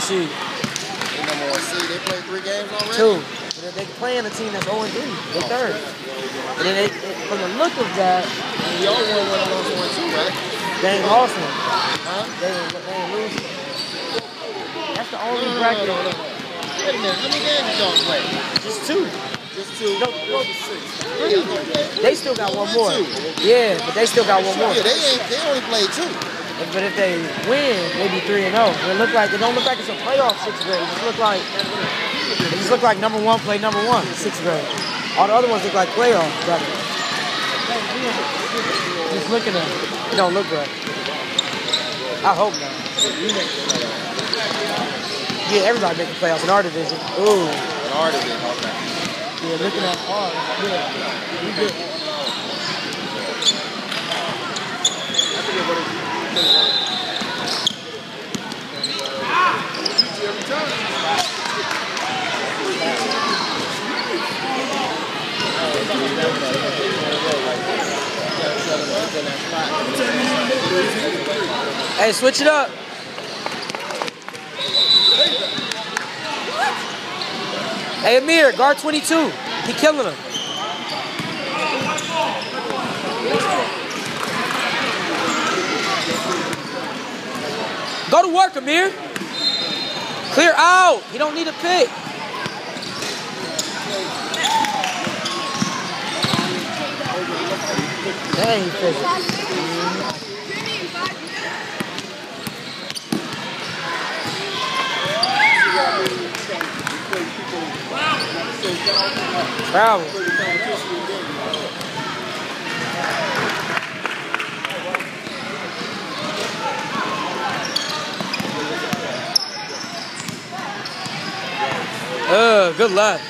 They number one seed. They played three games already. Two. But they playing a team that's 0 and 3. They're oh, third. And then they, they, from the look of that, y'all won one of those one too, right? they ain't lost one. Huh? They ain't, they ain't losing. That's the only no, bracket. no, no. Wait a minute. How many games y'all play? Just two. Just two. No. Three. I thought you played They still got one more. Yeah, but they still got one more. Yeah, they ain't. They only played two. But if they win, maybe three and zero. It look like it don't look like it's a playoff sixth grade. It just look like it just look like number one play number one sixth grade. All the other ones look like playoff. But just looking at it, it don't look right. I hope not. Yeah, everybody making playoffs in our division. Ooh, And already did. Okay. yeah, looking at ours. Yeah, we good. Hey, switch it up. Hey, Amir, guard 22. He killing him. Go to work, Amir. Clear out. He don't need a pick. Dang. Bravo. Uh, good luck.